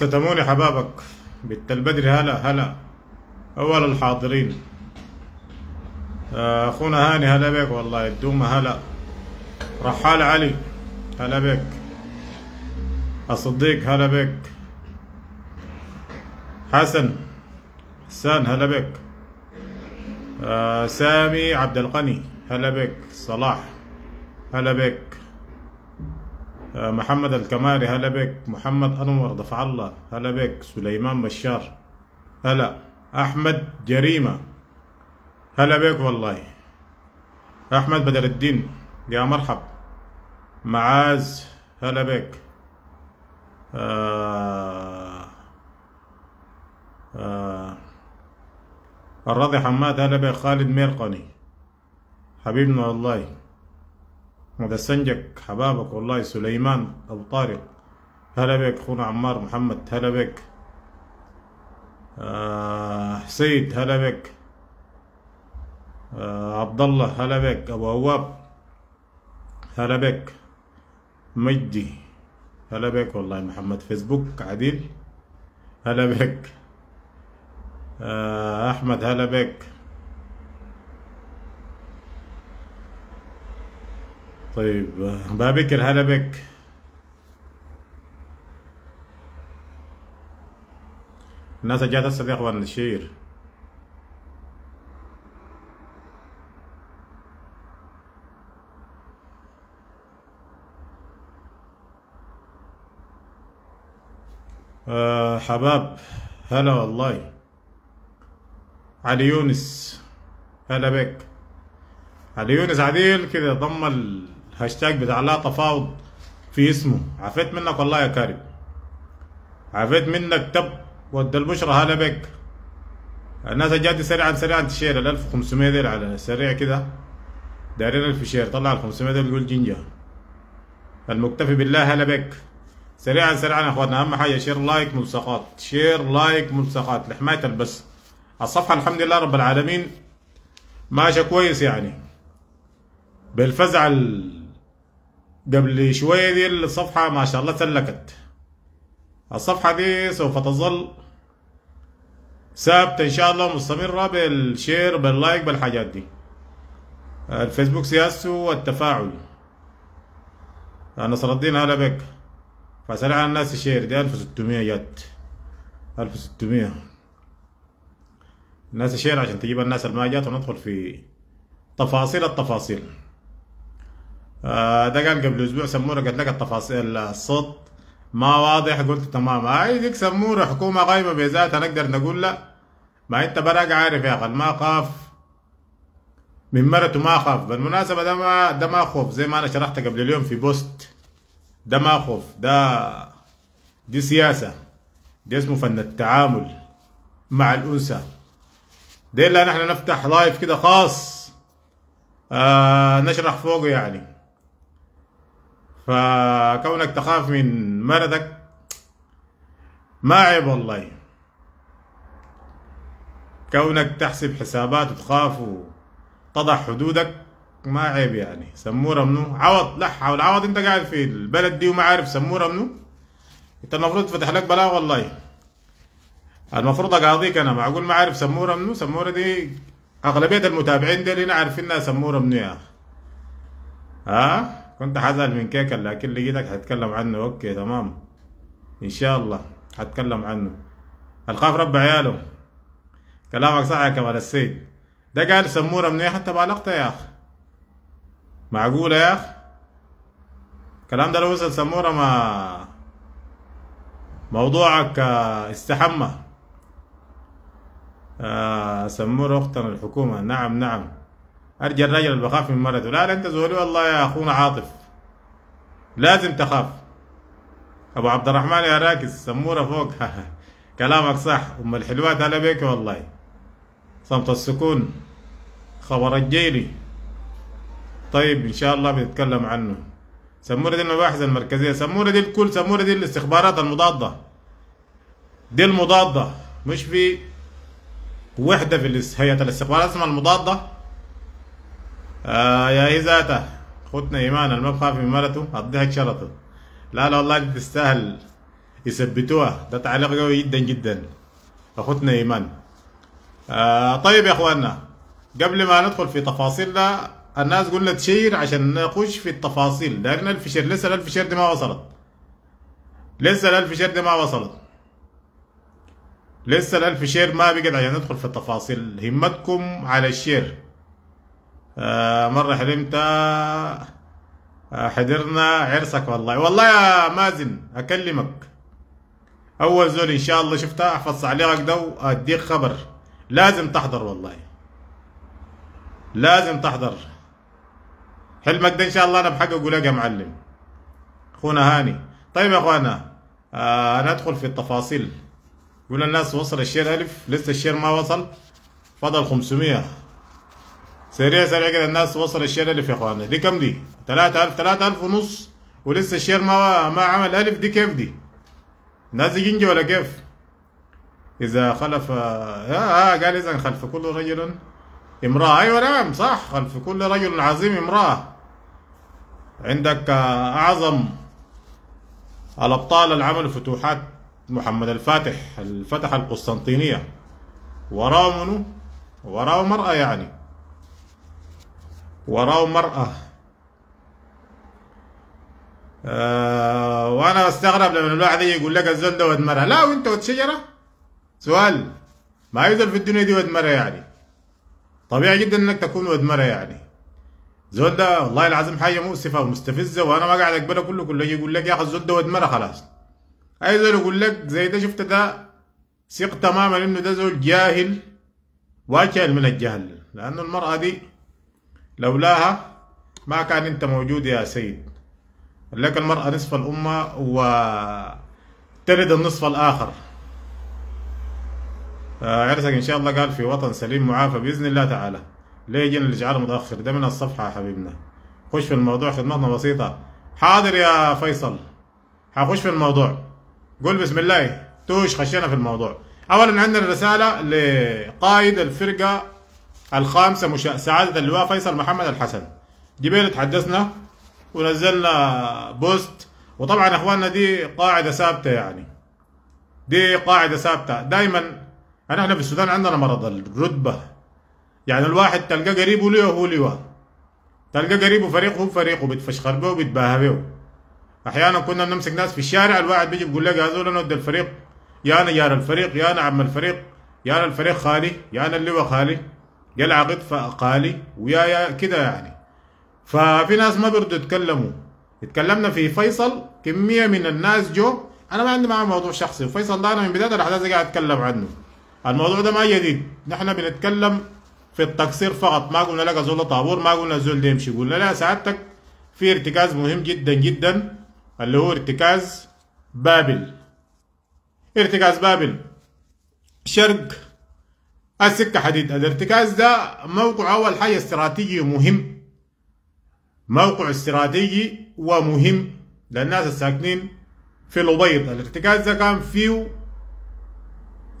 ستموني حبابك. بنت البدر هلا هلا. أول الحاضرين. آه، أخونا هاني هلا بك والله. الدومة هلا. رحال علي هلا بك الصديق هلا بك حسن حسان هلا بك آه، سامي عبد الغني هلا بك صلاح هلا بك محمد الكماري هلا بك. محمد أنور دفع الله. هلا بك. سليمان بشار. هلا. أحمد جريمة. هلا بك والله. أحمد بدر الدين. يا مرحب. معاذ هلا بك. آه آه الراضي حماد هلا بك. خالد ميرقني. حبيبنا والله. هذا السنجك حبابك والله سليمان أبو طارق هلا بك أخونا عمار محمد هلا بك. آه سيد هلا بك. آه عبد الله هلا بك. أبو أواب هلا بك. مجدي هلا بك والله محمد. فيسبوك عديل هلا بك. آه أحمد هلا بك. طيب آه، بابكر هلا بك. الناس جات هسه يا أخوان الشير. آه حباب هلا والله. علي يونس هلا بك. علي يونس عديل كده ضم الهاشتاج بتاع لا تفاوض في اسمه. عفيت منك والله يا كارم عفيت منك. تب ود البشرى هلا بك. الناس جاتي سريعا سريعا تشير ال 1500 ديل على سريع كده. دايرين 1000 share. طلع ال 500 ديل يقول جنجا المكتفي بالله هلا بك. سريعا سريعا يا اخواتنا أهم حاجة share like ملصقات. share like ملصقات. لحماية البث الصفحة الحمد لله رب العالمين ماشية كويس يعني. بالفزع ال- قبل شوية دي الصفحة ما شاء الله سلكت. الصفحة دي سوف تظل ثابتة إن شاء الله مستمرة بال share بال like بالحاجات دي. الفيسبوك سياسته والتفاعل. نصر الدين هلا بك فسرع الناس ال share دي 1600 جت. 1600 الناس ال share عشان تجيب الناس اللي ما جات وندخل في تفاصيل التفاصيل. آه ده قال قبل أسبوع سمورة قالت لك التفاصيل الصوت ما واضح. قلت تمام. هاي ديك سمورة حكومة قايمة بذاتها نقدر نقول لا. ما انت براك عارف يا أخي ما خاف. من مرته ما خاف. بالمناسبة ده ما ده ما خوف. زي ما أنا شرحت قبل اليوم في post. ده ما خوف. ده دي سياسة. دي اسمه فن التعامل مع الأنثى. ده اللي نحن نفتح live كده خاص. آه نشرح فوقه يعني. فكونك تخاف من مرتك ما عيب والله. كونك تحسب حسابات وتخاف وتضع حدودك ما عيب يعني. سمورة منو؟ عوض لا حول عوض انت قاعد في البلد دي وما عارف سمورة منو؟ انت المفروض تفتح لك بلاغ والله. المفروض أقاضيك أنا معقول ما عارف سمورة منو؟ سمورة دي أغلبية المتابعين دي هنا عارفينها سمورة منو يا أخي. ها؟ كنت حزعل من كيكل لكن لقيتك هتكلم عنه. okay تمام. إن شاء الله هتكلم عنه. الخاف رب عياله. كلامك صح يا كمال السيد. ده قال سموره منو حتى بالغت يا أخي. معقولة يا أخي؟ الكلام ده لو وصل سموره ما موضوعك آه، استحمى. آه سموره أختنا الحكومة. نعم نعم. ارجى الرجل اللي بخاف من مرته. لا أنت زولي والله يا أخونا عاطف. لازم تخاف. أبو عبد الرحمن يا راكز سمورة فوق. كلامك صح. أم الحلوات هلا بيك والله. صمت السكون. خبر الجيلي. طيب إن شاء الله بنتكلم عنه. سمورة دي المباحث المركزية. سمورة دي الكل سمورة دي الاستخبارات المضادة. دي المضادة. مش في وحدة في هيئه الاستخبارات اسمها المضادة. آه يا هي ذاته؟ اختنا ايمان اللي ما بخاف من مرته الضحك شرطة. لا لا والله تستاهل يثبتوها. ده تعليق قوي جدا جدا. أخوتنا إيمان. آه طيب يا إخواننا قبل ما ندخل في تفاصيل ده الناس قلنا تشير عشان نخش في التفاصيل. لأن ألف share لسه ألف share دي ما وصلت. لسه الألف share دي ما وصلت. لسه الألف share ما بقت عشان ندخل في التفاصيل. همتكم على ال share. مرة حلمت آه حضرنا عرسك والله. والله يا مازن أكلمك. أول زول إن شاء الله شفتها أحفظ عليك ده وأديك خبر. لازم تحضر والله. لازم تحضر. حلمك ده إن شاء الله أنا بحققه لك يا معلم. أخونا هاني. طيب يا أخوانا آه ندخل في التفاصيل. يقول الناس وصل ال share ألف لسه ال share ما وصل. فضل 500 سريع سريع كده الناس وصل ال share الف يا اخوانا دي كم دي؟ 3000 3000 ونص ولسه ال share ما ما عمل ألف دي كيف دي؟ الناس ينجي ولا كيف؟ إذا خلف آه, آه قال اذا خلف كل رجل امرأة. أيوه نعم صح خلف كل رجل عظيم امرأة. عندك آه أعظم الأبطال اللي عملوا فتوحات محمد الفاتح الفتح القسطنطينية. وراه منو؟ وراه مرأة يعني. وراه مرأة آه وأنا بستغرب لما الواحد يجي يقول لك الزول ده ود مرأة. لا وأنت ود شجرة؟ سؤال. ما يزل في الدنيا دي ود مرأة يعني. طبيعي جدا إنك تكون ود مرأة يعني. زول ده والله العظيم حاجة مؤسفة ومستفزة وأنا ما قاعد اقبلها كله كله يجي يقول لك يا أخي الزول ده ود مره خلاص. أي زول يقول لك زي ده شفت ده؟ ثق تماما إنه ده زول جاهل واجهل من الجهل. لأنه المرأة دي لولاها ما كان انت موجود يا سيد. لك المرأة نصف الأمة وتلد النصف الآخر. عرسك إن شاء الله قال في وطن سليم معافى بإذن الله تعالى. ليه جينا الاشعار متأخر؟ ده من الصفحة يا حبيبنا. خش في الموضوع خدمتنا بسيطة. حاضر يا فيصل. حخش في الموضوع. قول بسم الله. توش خشينا في الموضوع. اولا عندنا رسالة لقائد الفرقة الخامسة مشا... سعادة اللواء فيصل محمد الحسن. جبيل تحدثنا ونزلنا بوست. وطبعا إخواننا دي قاعدة ثابتة يعني. دي قاعدة ثابتة. دائما إحنا في السودان عندنا مرض الرتبة. يعني الواحد تلقى قريبه له هو لواء. تلقى قريبه فريق هو فريقه بتفشخر به وبتباهى به. أحيانا كنا بنمسك ناس في الشارع الواحد بيجي بيقول لك هذول أنا ودي الفريق. يا أنا جار الفريق يا أنا عم الفريق. يا أنا الفريق خالي يا أنا اللواء خالي. العقد خالي ويا يا كده يعني. ففي ناس ما بيرضوا يتكلموا. اتكلمنا في فيصل كمية من الناس جو. أنا ما عندي معاه موضوع شخصي. فيصل ده أنا من بداية الأحداث قاعد أتكلم عنه. الموضوع ده ما جديد. نحن بنتكلم في التقصير فقط. ما قلنا لك زول طابور ما قلنا زول ده يمشي. قلنا لا سعادتك في ارتكاز مهم جدا جدا اللي هو ارتكاز بابل. ارتكاز بابل. شرق السكة حديد. الارتكاز ده موقع أول حاجة استراتيجي مهم. موقع استراتيجي ومهم للناس الساكنين في الأبيض. الارتكاز ده كان فيه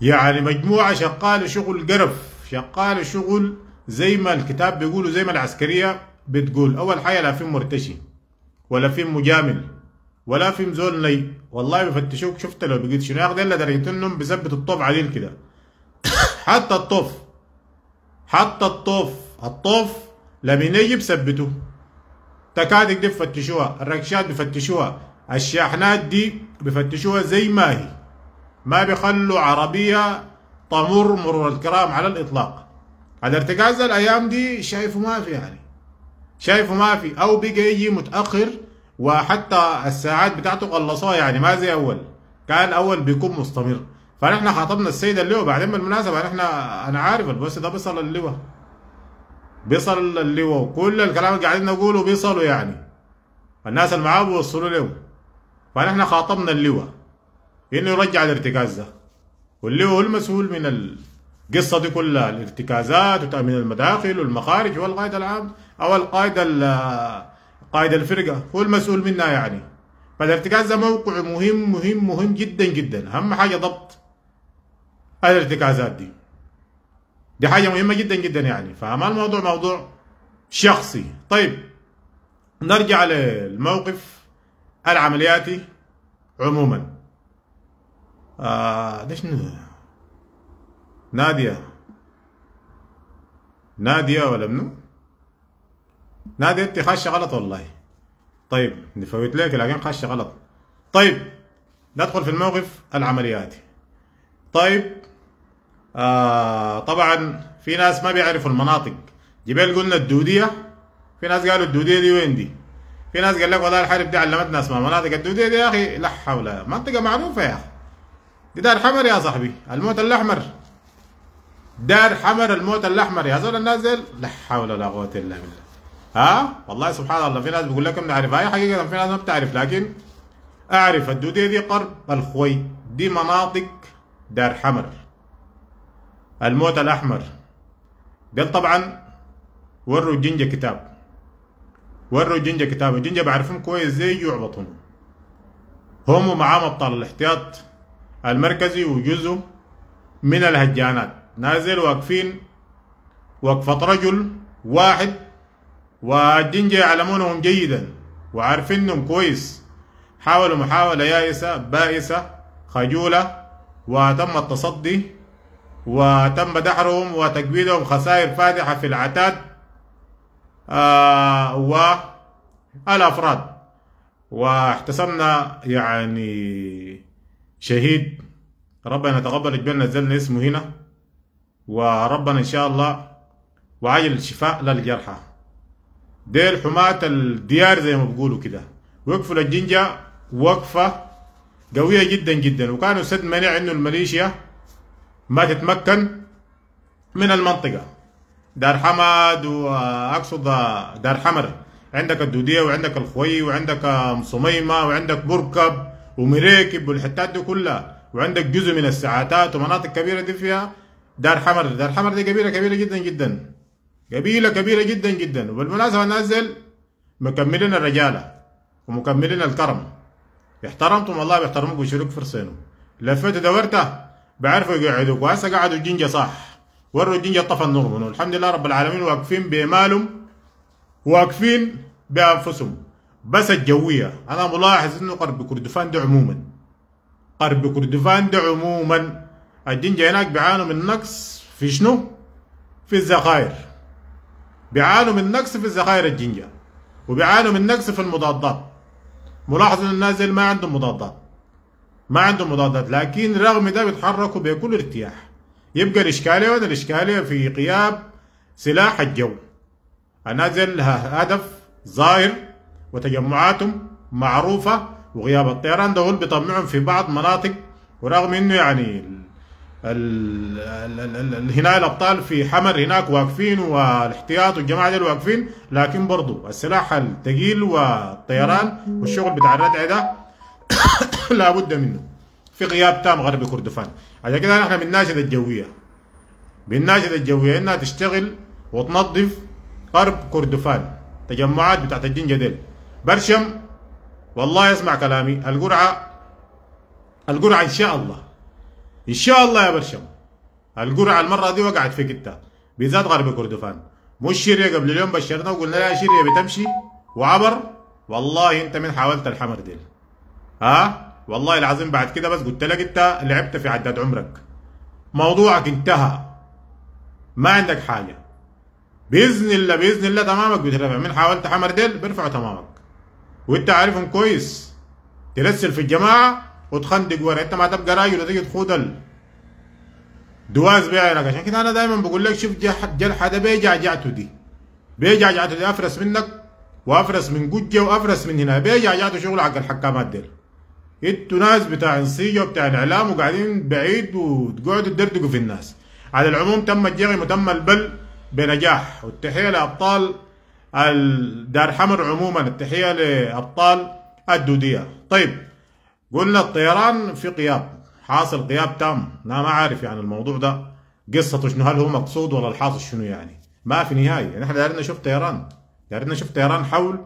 يعني مجموعة شغالة شغل قرف شغال شغل زي ما الكتاب بيقولوا زي ما العسكرية بتقول. أول حاجة لا في مرتشي ولا في مجامل ولا في مزول لي والله بفتشوك شفت لو بقيت شنو؟ ياخد الا درجة إنهم بيثبتوا الطوف عديل كده. حتى الطوف حتى الطوف الطوف لما يجي بثبتوه تكاتك دي بفتشوها الركشات بفتشوها. الشاحنات دي بفتشوها زي ما هي. ما بيخلوا عربية تمر مرور الكرام على الإطلاق. الارتكاز الأيام دي شايفه ما في يعني. شايفه ما في. أو بقى يجي متأخر وحتى الساعات بتاعته قلصوها يعني. ما زي أول. كان أول بيكون مستمر. فنحن خاطبنا السيد اللواء بعدين بالمناسبة نحن أنا عارف البوس ده بيصل اللواء. بيصل اللواء وكل الكلام اللي قاعدين نقوله بيصلوا يعني. الناس اللي معاه بيوصلوا له فنحن خاطبنا اللواء. إنه يرجع الارتكاز ده. واللي هو المسؤول من القصة دي كلها الارتكازات وتأمين المداخل والمخارج هو القائد العام أو القائد قائد الفرقة. هو المسؤول منها يعني. فالارتكاز ده موقع مهم مهم مهم جدا جدا. أهم حاجة ضبط الارتكازات دي دي حاجة مهمة جدا جدا يعني. فما الموضوع موضوع شخصي. طيب نرجع للموقف العملياتي عموما. آه ده؟ نادية. نادية ولا منو؟ نادية انت خاشة غلط والله. طيب نفوت لك لكن خاشة غلط. طيب ندخل في الموقف العملياتي. طيب آه طبعا في ناس ما بيعرفوا المناطق. جبال قلنا الدودية في ناس قالوا الدودية دي وين دي؟ في ناس قال لك والله الحرب دي علمتنا اسمها مناطق الدودية دي يا أخي لا حول منطقة معروفة يا أخي. دي دار حمر يا صاحبي الموت الأحمر. دار حمر الموت الأحمر يا زول الناس لا حول ولا قوة إلا بالله. ها؟ والله سبحان الله في ناس بيقول لك بنعرف هاي حقيقة في ناس ما بتعرف لكن أعرف الدودية دي قرب الخوي دي مناطق دار حمر. الموت الأحمر. قال طبعا وروا الجنجة كتاب. وروا الجنجة كتاب. الجنجة بعرفهم كويس زي يعبطون. هم ومعاهم أبطال الاحتياط المركزي وجزء من الهجانات. نازل واقفين وقفة رجل واحد والجنجة يعلمونهم جيدا وعارفينهم كويس. حاولوا محاولة يائسة بائسة خجولة وتم التصدي. وتم دحرهم وتكبيدهم خسائر فادحة في العتاد آه والأفراد. واحتسبنا يعني شهيد. ربنا يتقبل جبلنا نزلنا اسمه هنا. وربنا إن شاء الله وعجل الشفاء للجرحى. ديل حماة الديار زي ما بيقولوا كده. وقفوا للجنجة. وقفة قوية جدا جدا. وكانوا سد منع إنه الميليشيا ما تتمكن من المنطقة. دار حمد وأقصد دار حمر. عندك الدودية وعندك الخوي وعندك صميمة وعندك بركب ومريكب والحتات دي كلها. وعندك جزء من الساعاتات ومناطق كبيرة دي فيها دار حمر. دار حمر دي قبيلة كبيرة جدا جدا. قبيلة كبيرة جدا جدا. وبالمناسبة نازل مكملين الرجالة ومكملين الكرم. احترمتم والله بيحترموك ويشيلوك فرسينه لفيت دورته بعرفوا يقعدوك وهسه قعدوا الجنجة صح وروا الجنجة طفى النور منه الحمد لله رب العالمين واقفين بمالهم واقفين بأنفسهم. بس الجوية أنا ملاحظ إنه قرب كردفان ده عموما. قرب كردفان ده عموما. الجنجة هناك بيعانوا من نقص في شنو؟ في الذخائر بيعانوا من نقص في الذخائر الجنجة وبيعانوا من نقص في المضادات. ملاحظ إن الناس ما عندهم مضادات. ما عندهم مضادات لكن رغم ده بيتحركوا بكل ارتياح. يبقى الإشكالية ولا الإشكالية في غياب سلاح الجو. الناس لها هدف ظاهر وتجمعاتهم معروفة وغياب الطيران ده هو اللي بيطمعهم في بعض مناطق ورغم إنه يعني ال ال ال هنا الأبطال في حمر هناك واقفين والاحتياط والجماعة دول واقفين لكن برضو السلاح الثقيل والطيران والشغل بتاع الردع ده لابد منه. في غياب تام غرب كردفان. عشان كده نحن بنناشد الجوية. بنناشد الجوية إنها تشتغل وتنظف غرب كردفان. تجمعات بتاعت الجنجه ديل برشم والله اسمع كلامي. القرعة القرعة إن شاء الله. إن شاء الله يا برشم. القرعة المرة دي وقعت في قتة بالذات غرب كردفان. مش شيريا قبل اليوم بشرنا وقلنا لها شيريا بتمشي وعبر. والله أنت من حاولت الحمر ديل. ها؟ والله العظيم بعد كده بس قلت لك انت لعبت في عداد عمرك. موضوعك انتهى. ما عندك حاجة. بإذن الله بإذن الله تمامك. بترفع من حاولت حمر ديل بيرفعوا تمامك. وإنت عارفهم كويس. ترسل في الجماعة وتخندق ورا. إنت ما تبقى راجل وتجي تخوض دواز بعينك. عشان كده أنا دايما بقول لك شوف جلحة ده بيجعجعته دي. بيجعجعته دي. أفرس منك وأفرس من جوجه وأفرس من هنا. بيجعجعته شغل حق الحكامات ديل. أنتوا ناس بتاع انسيه وبتاع الإعلام وقاعدين بعيد وتقعدوا تدردقوا في الناس. على العموم تم الجغم وتم البل بنجاح. والتحية لأبطال دار حمر عموما التحية لأبطال الدودية. طيب قلنا الطيران في غياب حاصل غياب تام. أنا ما عارف يعني الموضوع ده. قصته شنو؟ هل هو مقصود ولا الحاصل شنو يعني؟ ما في نهاية. يعني إحنا دايرين نشوف طيران. دايرين نشوف طيران حول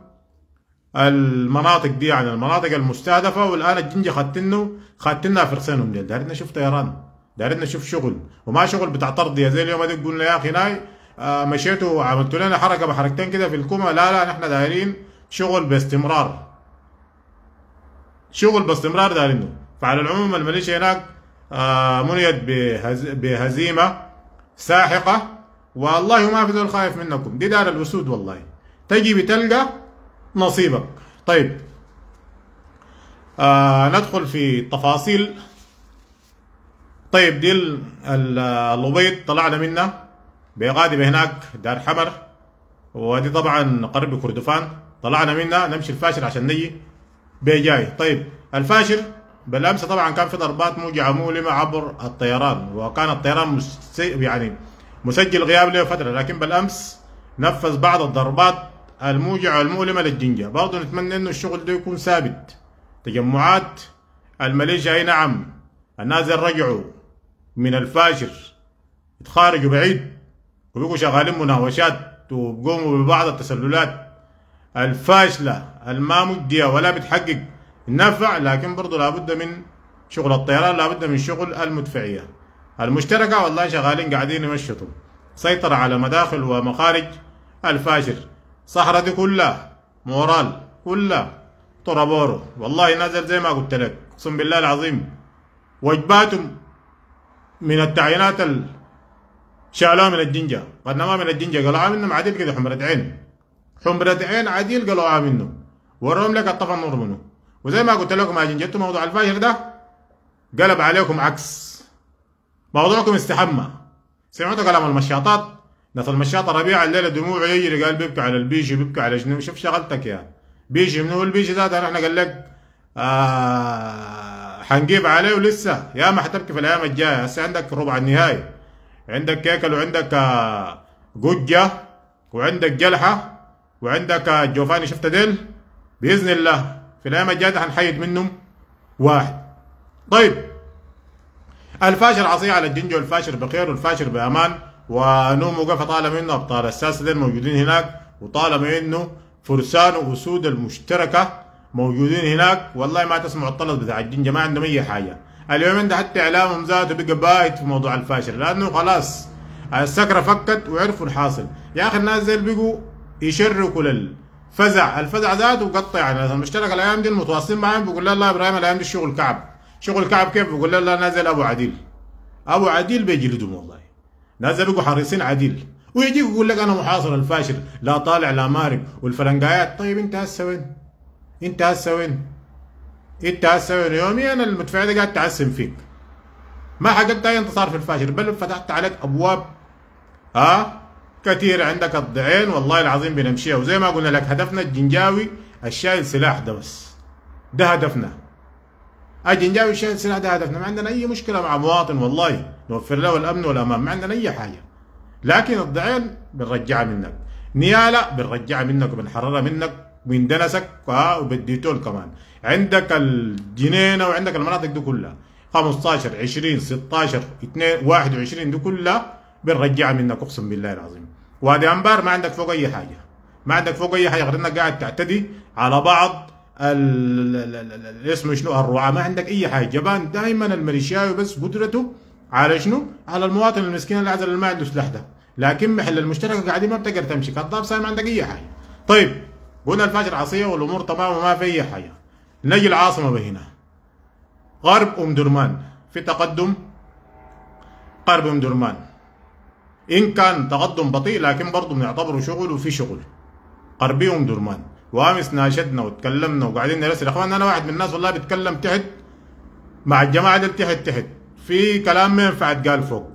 المناطق دي يعني المناطق المستهدفة والآن الجنجه خدتنه خدتنا فرسينهم ديل دايرين نشوف طيران. دايرين نشوف شغل. وما شغل بتاع ترضيه زي اليوم دي قلنا يا أخي ناي آه مشيتوا وعملتوا لنا حركة بحركتين كده في الكومة. لا لا نحن دايرين شغل باستمرار. شغل باستمرار دارينه فعلى العموم الميليشيا هناك آه منيت بهز بهزيمة ساحقة. والله ما في ذول خايف منكم. دي دار الأسود والله. تجي بتلقى نصيبك. طيب. آه ندخل في تفاصيل طيب دي ال- ال- الأبيض طلعنا منها بغادبة هناك دار حمر. ودي طبعا قرب كردفان. طلعنا منها نمشي الفاشر عشان نجي. بجاي. طيب الفاشر بالأمس طبعا كان في ضربات موجعة مؤلمة عبر الطيران. وكان الطيران مس- يعني مسجل غياب له فترة. لكن بالأمس نفذ بعض الضربات الموجعه والمؤلمه للجنجة. برضه نتمنى إنه الشغل ده يكون ثابت. تجمعات الماليزيا أي نعم. الناس رجعوا من الفاشر يتخارجوا بعيد. وبقوا شغالين مناوشات وبقوموا ببعض التسللات الفاشلة الما مجدية ولا بتحقق نفع. لكن برضه لابد من شغل الطيران لابد من شغل المدفعية. المشتركة والله شغالين قاعدين يمشطوا. سيطرة على مداخل ومخارج الفاشر صحراء دي كلها مورال كلها طرابورو والله نازل زي ما قلت لك أقسم بالله العظيم. وجباتهم من التعيينات ال شالوها من الجنجة قدموها من الجنجة قالوا منهم عديل كده حمرة عين. حمرة عين عديل قالوا منه وروهم لك الطفى النور منه. وزي ما قلت لكم يا جنجتوا موضوع الفاشر ده قلب عليكم عكس. موضوعكم استحمى. سمعتوا كلام المشاطات ناس المشاط ربيع الليلة دموعه يجري قال بيبكي على البيشي بيبكي على شنو؟ شوف شغلتك يا. بيشي منو البيشي ذاته نحن قال لك آه حنجيب عليه ولسه. يا ما حتبكي في الأيام الجاية. هسه عندك ربع النهائي عندك كيكل وعندك آه وعندك جلحة وعندك آه جوفاني. شفت ديل؟ بإذن الله. في الأيام الجاية حنحيد منهم واحد. طيب. الفاشر عصي على الجنجو الفاشر بخير والفاشر بأمان. ونوم وقفة طالما انه أبطال الساسة موجودين هناك وطالما انه فرسان وأسود المشتركة موجودين هناك. والله ما تسمعوا الطلب بتاع الجنجة ما عندهم أي حاجة. اليومين ده حتى إعلامهم ذاته بقى بايت في موضوع الفاشر لأنه خلاص السكرة فكت وعرفوا الحاصل. يا أخي الناس زي بقوا يشركوا للفزع الفزع ذاته قطع. يعني المشترك الأيام دي المتواصلين معاهم بيقول الله إبراهيم الأيام دي الشغل كعب. شغل كعب كيف؟ بيقول الله نازل أبو عديل. أبو عديل بيجلدهم والله. نازل بقوا حريصين عديل. ويجيك يقول لك أنا محاصر الفاشر لا طالع لا مارب. والفلنقايات طيب أنت هسه وين؟ أنت هسه وين؟ أنت هسه وين؟ يوميا المدفعيه دي قاعد تعسم فيك. ما حققت أي انتصار في الفاشر بل فتحت عليك أبواب. ها؟ كثير عندك الضعين والله العظيم بنمشيها. وزي ما قلنا لك هدفنا الجنجاوي الشايل سلاح ده بس. ده هدفنا. الجنجاوي الشايل سلاح ده هدفنا. ما عندنا أي مشكلة مع مواطن والله. نوفر له الأمن والأمان. ما عندنا أي حاجة. لكن الضعين بنرجعها منك. نيالا بنرجعها منك وبنحررها منك من دنسك ها وبالديتول كمان. عندك الجنينة وعندك المناطق دي كلها. 15 20 16 2 21 دي كلها بنرجعها منك أقسم بالله العظيم. وادي أنبار ما عندك فوق أي حاجة. ما عندك فوق أي حاجة غير إنك قاعد تعتدي على بعض اسمه شنو؟ الرعاة. ما عندك أي حاجة. جبان دائما الميليشياوي بس قدرته على شنو؟ على المواطن المسكين اللي اللي ما عنده سلاح ده لكن محل المشترك قاعدين ما بتقدر تمشي. كذاب ما عندك أي حاجة. طيب قلنا الفجر عصيه والأمور تمام وما في أي حاجة. نجي العاصمة بهنا. غرب أم درمان. في تقدم؟ غرب أم درمان. إن كان تقدم بطيء لكن برضه بنعتبره شغل وفي شغل. غربي أم درمان. وامس ناشدنا وتكلمنا وقاعدين نرسل. اخوان أنا واحد من الناس والله بتكلم تحت. مع الجماعة دي تحت تحت. في كلام ما ينفع يتقال فوق.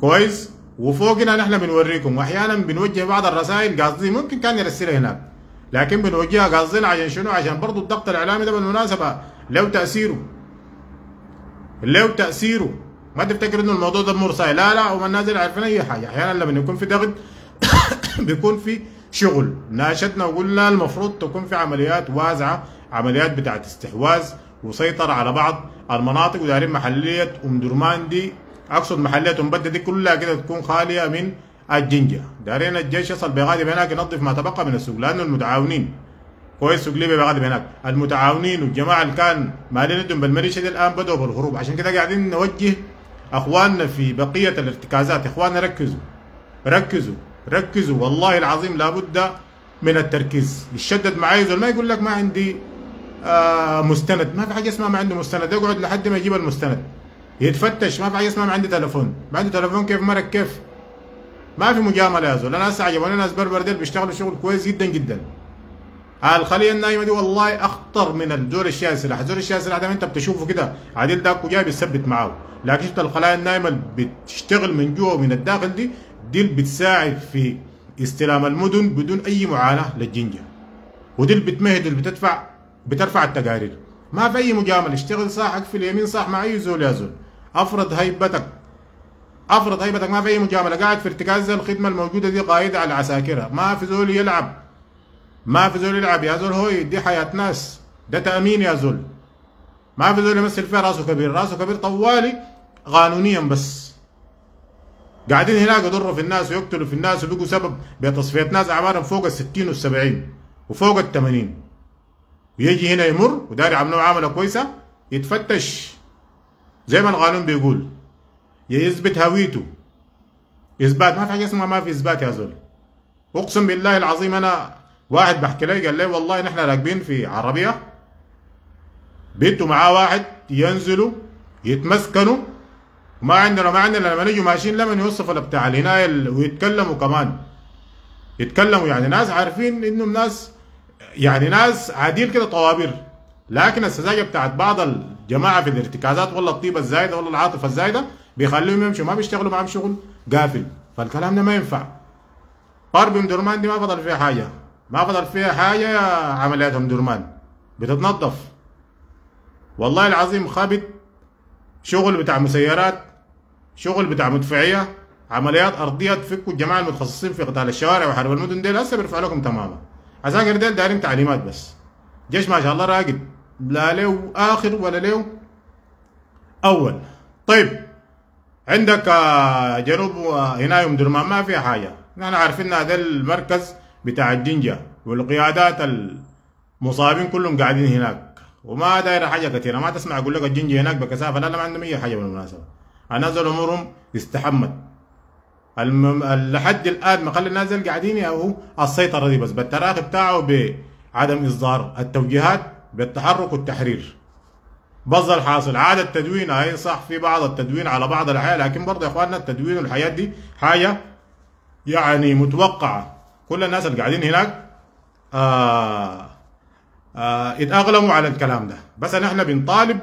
كويس؟ وفوقنا نحن بنوريكم. وأحيانا بنوجه بعض الرسائل قاصدين ممكن كان يرسلها هناك. لكن بنوجهها قاصدين عشان شنو؟ عشان برضه الضغط الإعلامي ده بالمناسبة له تأثيره. له تأثيره. ما تفتكر إنه الموضوع ده مرسل لا لا الناس اللي عارفين أي حاجة. أحيانا لما يكون في ضغط بيكون في شغل ناشدنا وقلنا المفروض تكون في عمليات واسعه عمليات بتاعت استحواذ وسيطرة على بعض. المناطق ودارين محلية أم درمان دي. أقصد محلية أم بدة دي كلها كده تكون خالية من الجنجة. دارين الجيش يصل بغادي هناك ينظف ما تبقى من السوق لأنه المتعاونين. كويس سوق ليبيا بغادي هناك المتعاونين والجماعة اللي كان مالين يدهم بالمريشة دي الآن بدأوا بالهروب. عشان كده قاعدين نوجه أخواننا في بقية الارتكازات. إخواننا ركزوا. ركزوا. ركزوا. والله العظيم لابد من التركيز. يشدد معاي. زول ما يقول لك ما عندي آه مستند. ما في حاجة اسمها ما عنده مستند. يقعد لحد ما يجيب المستند. يتفتش. ما في حاجة اسمها ما عندي تليفون. ما عندي تليفون كيف؟ مرق كيف؟ ما في مجاملة يا زول. أنا هسه عجبوني ناس بربر ديل بيشتغلوا شغل كويس جدا جدا. الخليه النايمة دي والله أخطر من الزول الشاي السلاح. الزول الشاي السلاح ده أنت بتشوفه كده. عادل داك وجاي بيثبت معاه. لكن شفت الخلايا النايمة اللي بتشتغل من جوا ومن الداخل دي؟ دي اللي بتساعد في استلام المدن بدون أي معاناة للجنجة. ودي اللي بتمهد اللي بتدفع بترفع التقارير. ما في أي مجاملة. اشتغل صح في اليمين صح مع اي زول يا زول. أفرض هيبتك. أفرض هيبتك. ما في أي مجاملة. قاعد في ارتكاز الخدمة الموجودة دي قايده على عساكرها. ما في زول يلعب. ما في زول يلعب يا زول. هوي دي حياة ناس. ده تأمين يا زول. ما في زول يمثل فيها راسه كبير. راسه كبير طوالي قانونيا بس. قاعدين هناك يضروا في الناس ويقتلوا في الناس وبقوا سبب بتصفية ناس أعمارهم فوق ال 60 وال 70 وفوق ال 80 ويجي هنا يمر وداري يعملوا معامله كويسة يتفتش. زي ما القانون بيقول يثبت هويته. إثبات ما في حاجة اسمها ما في إثبات يا زول. أقسم بالله العظيم أنا واحد بحكي لي قال لي والله نحن راكبين في عربية بيتوا معاه واحد ينزلوا يتمسكنوا ما عندنا ما عندنا لما نيجوا ماشيين لما يوصفوا بتاع الهناية ويتكلموا كمان. يتكلموا يعني ناس عارفين إنهم ناس يعني ناس عاديل كده طوابير. لكن السذاجة بتاعت بعض الجماعة في الارتكازات ولا الطيبة الزايدة ولا العاطفة الزايدة بيخليهم يمشوا ما بيشتغلوا معاهم شغل قافل. فالكلام ده ما ينفع. قرب ام درمان دي ما فضل فيها حاجة. ما فضل فيها حاجة يا عمليات ام درمان بتتنظف. والله العظيم خابت شغل بتاع مسيرات شغل بتاع مدفعية عمليات أرضية تفكوا الجماعة المتخصصين في قتال الشوارع وحرب المدن ديل. هسه بيرفع لكم تماما. عساكر ديل دايرين تعليمات بس. جيش ما شاء الله راقد. لا له آخر ولا له أول. طيب. عندك جنوب هنا يوم درمان ما فيها حاجة. نحن عارفين هذا المركز بتاع الجنجة والقيادات المصابين كلهم قاعدين هناك. وما داير حاجة كثيرة. ما تسمع أقول لك الجنجة هناك بكثافة. لا لا ما عندهم أي حاجة بالمناسبة. الناس أمورهم استحمت. الم... لحد الآن مخلي الناس قاعدين يا هو السيطرة دي بس. بالتراخي بتاعه بعدم إصدار التوجيهات بالتحرك والتحرير. بظل الحاصل. عاد التدوين هاي صح في بعض التدوين على بعض الاحيان لكن برضه يا إخواننا التدوين والحياة دي حاجة يعني متوقعة. كل الناس اللي قاعدين هناك آه آه على الكلام ده. بس نحن بنطالب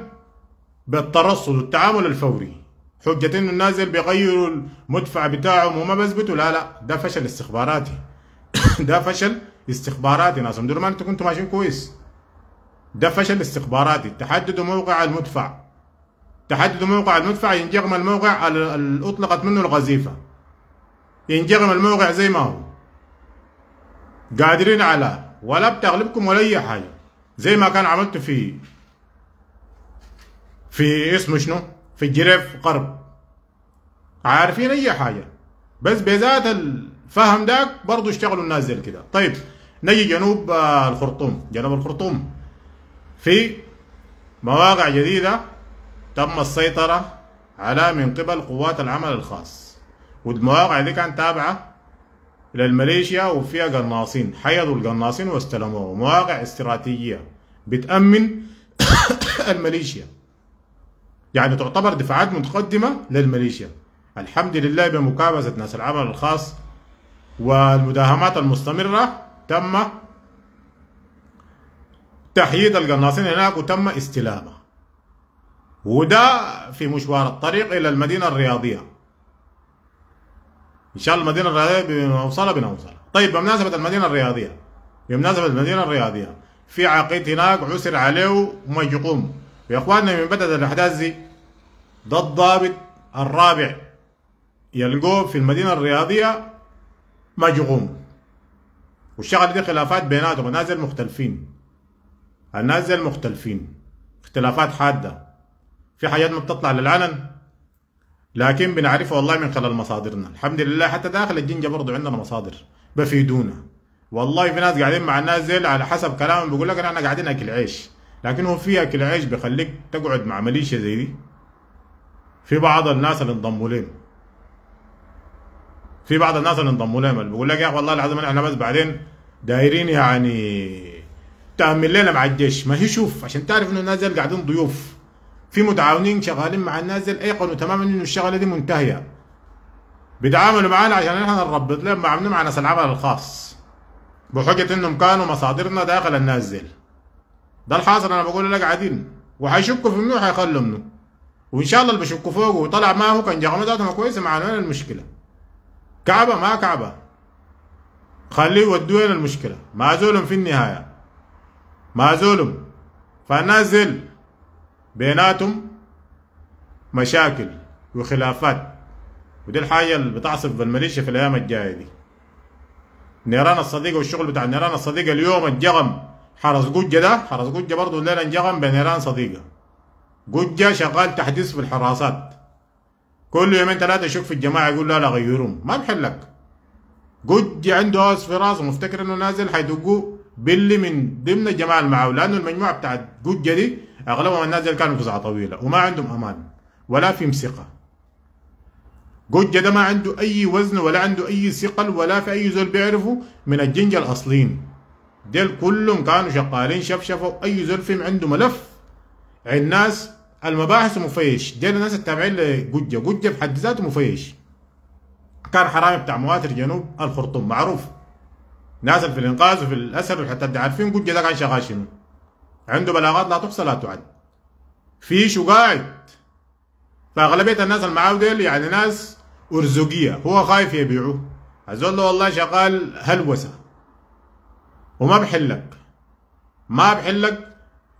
بالترصد والتعامل الفوري. حجة انه الناس اللي بيغيروا المدفع بتاعهم وما بيثبتوا لا لا ده فشل استخباراتي. ده فشل استخباراتي ناس مدير ما أنتوا كنتوا ماشيين كويس. ده فشل استخباراتي. تحددوا موقع المدفع. تحددوا موقع المدفع ينجغم الموقع اللي أطلقت منه القذيفه ينجغم الموقع زي ما هو. قادرين على ولا بتغلبكم ولا أي حاجة. زي ما كان عملته في في اسمه شنو؟ في الجريف قرب. عارفين أي حاجة. بس بذات الفهم داك برضه اشتغلوا الناس زي كده. طيب نجي جنوب الخرطوم. جنوب الخرطوم. في مواقع جديدة تم السيطرة على من قبل قوات العمل الخاص. والمواقع دي كانت تابعة للماليشيا وفيها قناصين. حيضوا القناصين واستلموه مواقع استراتيجية بتأمن الماليشيا يعني تعتبر دفاعات متقدمة للميليشيا. الحمد لله بمكابسة ناس العمل الخاص والمداهمات المستمرة تم تحييد القناصين هناك وتم استلامه. وده في مشوار الطريق إلى المدينة الرياضية. إن شاء الله المدينة الرياضية بنوصلها بنوصلها طيب بمناسبة المدينة الرياضية بمناسبة المدينة الرياضية في عقيد هناك عسر عليه وما يقوم. يا إخواننا من بدأت الأحداث دي ده الضابط الرابع يلقوه في المدينة الرياضية مجغوم. والشغل دي خلافات بيناتهم الناس مختلفين الناس مختلفين اختلافات حادة. في حاجات ما بتطلع للعلن لكن بنعرفها والله من خلال مصادرنا. الحمد لله حتى داخل الجنجة برضو عندنا مصادر بفيدونا. والله في ناس قاعدين مع الناس زي على حسب كلامهم بيقول لك إحنا قاعدين أكل عيش. لكن هو في أكل عيش بيخليك تقعد مع ميليشيا زي دي. في بعض الناس اللي انضموا لهم في بعض الناس اللي انضموا لهم. بيقول لك يا والله العظيم إحنا بس بعدين دايرين يعني تأمن لنا مع الجيش. ما هي شوف عشان تعرف إنه الناس قاعدين ضيوف. في متعاونين شغالين مع الناس ايقنوا تماما إنه الشغلة دي منتهية. بيتعاملوا معانا عشان إحنا نربط لهم مع مع ناس العمل الخاص. بحجة إنهم كانوا مصادرنا داخل الناس ديل. ده الحاصل أنا بقول لك قاعدين وحيشكوا في منه وحيخلوا منه. وإن شاء الله اللي بيشكوا فوقه وطلع ما هو كان جغمه ذاته كويسة مع وين المشكلة؟ كعبة ما كعبة. خليه يودوا وين المشكلة. ما زولهم في النهاية. ما زولهم. فالناس زل بيناتهم مشاكل وخلافات. ودي الحاجة اللي بتعصف بالميليشيا في الأيام الجاية دي. نيران الصديقه والشغل بتاع نيران الصديقه اليوم الجغم حرس قجة ده حرس قجة برضه الليلة انجغم بنيران صديقة. قجة شغال تحديث في الحراسات. كل يومين ثلاثة يشوف في الجماعة يقول لا لا غيروهم. ما بحلك قجة عنده هوس في راسه مفتكر إنه نازل حيدقوه بلي من ضمن الجماعة المعاو لأنه المجموعة بتاعت قجة دي أغلبهم النازل كانوا فزعة طويلة وما عندهم أمان ولا في ثقة قجة ده ما عنده أي وزن ولا عنده أي ثقل ولا في أي زول بيعرفه من الجنجة الأصليين. ديل كلهم كانوا شغالين شفشفوا أي زول فيهم عنده ملف. عند ناس المباحث مفيش. ديل الناس التابعين لقجة قجة بحد ذاته مفيش. كان حرامي بتاع مواتر جنوب الخرطوم. معروف. ناس في الإنقاذ وفي الأسر وحتى عارفين قجة ده كان شغال شنو عنده بلاغات لا تحصى لا تعد. في شو قاعد فأغلبية الناس اللي معاه ديل يعني ناس أرزقية. هو خايف يبيعوه. الزول والله شغال هلوسة. وما بحلك. ما بحلك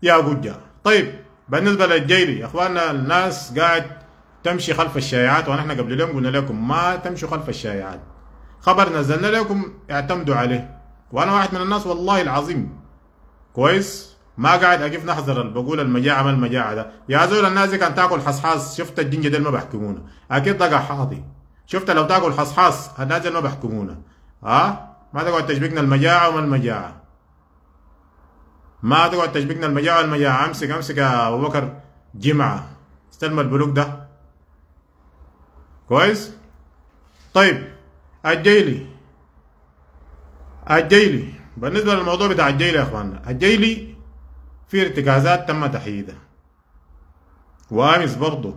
يا قجة طيب. بالنسبة للجيري يا إخواننا الناس قاعد تمشي خلف الشائعات ونحن قبل اليوم قلنا لكم ما تمشوا خلف الشائعات. خبر نزلنا لكم اعتمدوا عليه. وأنا واحد من الناس والله العظيم كويس ما قاعد أقف نحذر بقول المجاعة ما المجاعة ده. يا زول الناس دي كان تاكل حصحاص شفت الجنجة دي ما بحكمونا. أكيد ضقع حاضي. شفت لو تاكل حصحاص الناس ما بحكمونا. ها ما تقعد تشبكنا المجاعة وما المجاعة. ما تقعد تشبكنا المجاعة والمجاعة امسك امسك يا أبو بكر. جمعة. استلم البلوك ده. كويس؟ طيب الجيلي الجيلي بالنسبة للموضوع بتاع الجيلي يا إخواننا الجيلي في ارتكازات تم تحييدها. وآمس برضه